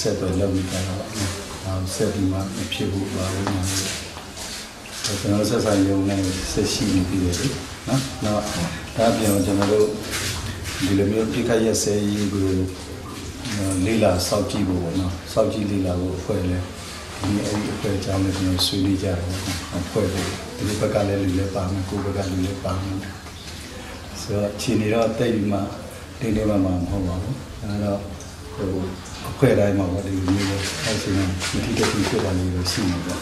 ဆက်သွယ်လုပ်ပြီးတော့အာဆက်ပြီးမှမဖြစ်ဘူးပါဘူးနော်ကျွန်တော်ဆက်ဆိုင်ရုံနဲ့ဆက်ရှိနေပြီလေနော်တော့ဒါပြောကျွန်တော်တို့ဒီလိုမျိုးပြခတ်ရက်စဲရေးကိုလေးလာစောက်ကြည့်ဖို့ပေါ့နော်စောက်ကြည့်လေးလာဖို့အဖွဲ့လဲဒီအဲ့ဒီအဖွဲ့အကြောင်းလည်းကျွန်တော်ဆွေးနွေးကြတယ်ပေါ့အဖွဲ့တွေဒီဘက်ကလည်းလူလည်းပါမယ်ကိုယ်ဘက်ကလူလည်းပါမယ်ဆိုတော့ခြေနေတော့တိတ်ပြီးမှတင်းတင်းမှမှမဟုတ်ပါဘူးအဲတော့ဟို အဖွဲ့တိုင်းမှာပေါ့ဒီလိုမျိုးပဲအဲ့ဒီမှာဒီတိတိဖြစ်တာလေးလို့ရှိနေပေါ့